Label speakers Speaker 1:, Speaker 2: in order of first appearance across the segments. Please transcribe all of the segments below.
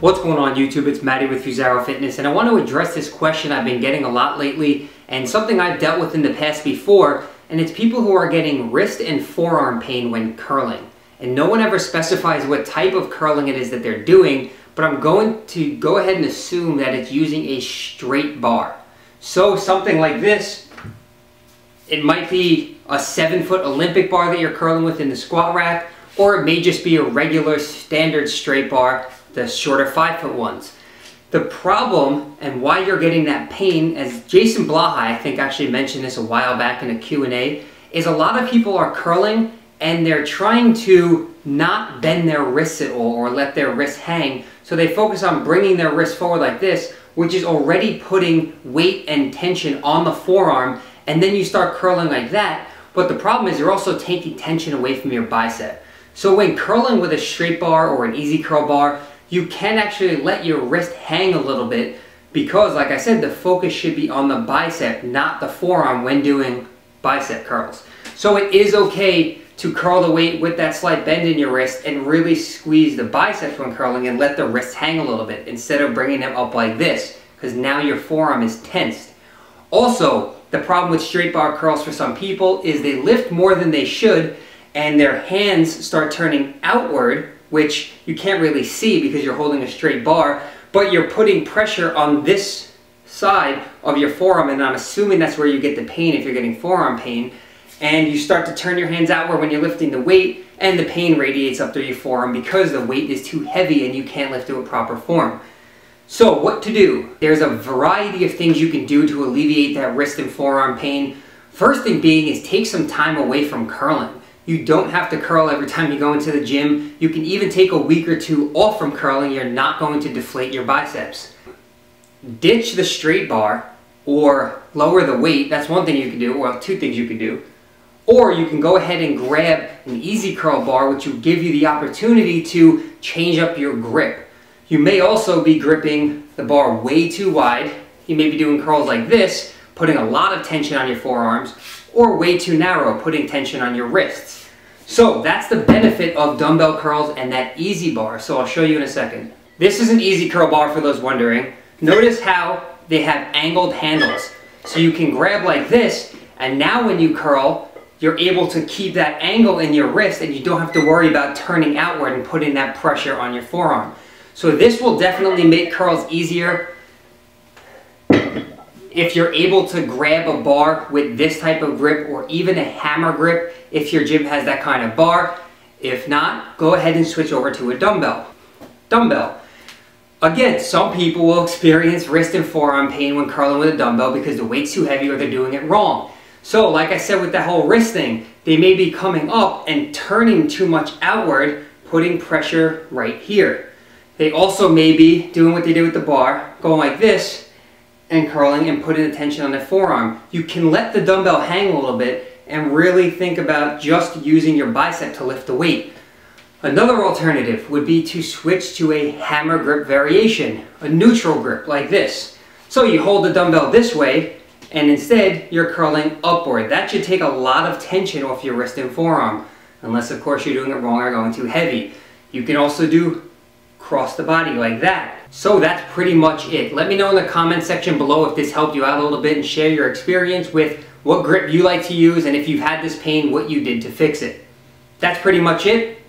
Speaker 1: What's going on YouTube? It's Matty with Fusaro Fitness and I want to address this question I've been getting a lot lately and something I've dealt with in the past before and it's people who are getting wrist and forearm pain when curling. And no one ever specifies what type of curling it is that they're doing, but I'm going to go ahead and assume that it's using a straight bar. So something like this, it might be a seven foot Olympic bar that you're curling with in the squat rack, or it may just be a regular standard straight bar the shorter five foot ones. The problem and why you're getting that pain, as Jason Blaha, I think actually mentioned this a while back in a Q&A, is a lot of people are curling and they're trying to not bend their wrists at all or let their wrists hang. So they focus on bringing their wrist forward like this, which is already putting weight and tension on the forearm. And then you start curling like that. But the problem is you're also taking tension away from your bicep. So when curling with a straight bar or an easy curl bar, you can actually let your wrist hang a little bit because, like I said, the focus should be on the bicep, not the forearm when doing bicep curls. So it is okay to curl the weight with that slight bend in your wrist and really squeeze the biceps when curling and let the wrist hang a little bit instead of bringing them up like this because now your forearm is tensed. Also, the problem with straight bar curls for some people is they lift more than they should and their hands start turning outward which you can't really see because you're holding a straight bar, but you're putting pressure on this side of your forearm, and I'm assuming that's where you get the pain if you're getting forearm pain, and you start to turn your hands outward when you're lifting the weight, and the pain radiates up through your forearm because the weight is too heavy and you can't lift to a proper form. So what to do? There's a variety of things you can do to alleviate that wrist and forearm pain. First thing being is take some time away from curling. You don't have to curl every time you go into the gym. You can even take a week or two off from curling. You're not going to deflate your biceps. Ditch the straight bar or lower the weight. That's one thing you can do. Well, two things you can do. Or you can go ahead and grab an easy curl bar, which will give you the opportunity to change up your grip. You may also be gripping the bar way too wide. You may be doing curls like this, putting a lot of tension on your forearms, or way too narrow, putting tension on your wrists. So that's the benefit of dumbbell curls and that easy bar. So I'll show you in a second. This is an easy curl bar for those wondering. Notice how they have angled handles. So you can grab like this, and now when you curl, you're able to keep that angle in your wrist and you don't have to worry about turning outward and putting that pressure on your forearm. So this will definitely make curls easier if you're able to grab a bar with this type of grip or even a hammer grip if your gym has that kind of bar. If not, go ahead and switch over to a dumbbell. Dumbbell. Again, some people will experience wrist and forearm pain when curling with a dumbbell because the weight's too heavy or they're doing it wrong. So like I said with that whole wrist thing, they may be coming up and turning too much outward, putting pressure right here. They also may be doing what they did with the bar, going like this, and curling and putting the tension on the forearm. You can let the dumbbell hang a little bit and really think about just using your bicep to lift the weight. Another alternative would be to switch to a hammer grip variation, a neutral grip like this. So you hold the dumbbell this way and instead you're curling upward. That should take a lot of tension off your wrist and forearm, unless of course you're doing it wrong or going too heavy. You can also do cross the body like that. So that's pretty much it. Let me know in the comment section below if this helped you out a little bit and share your experience with what grip you like to use and if you've had this pain, what you did to fix it. That's pretty much it.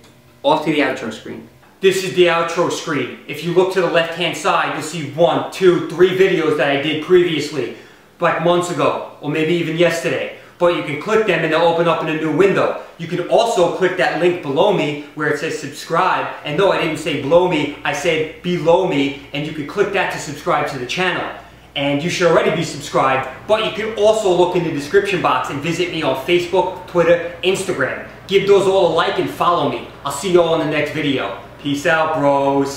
Speaker 1: Off to the outro screen. This is the outro screen. If you look to the left hand side, you'll see one, two, three videos that I did previously, like months ago, or maybe even yesterday but you can click them and they'll open up in a new window. You can also click that link below me where it says subscribe. And no, I didn't say below me, I said below me. And you can click that to subscribe to the channel. And you should already be subscribed, but you can also look in the description box and visit me on Facebook, Twitter, Instagram. Give those all a like and follow me. I'll see you all in the next video. Peace out, bros.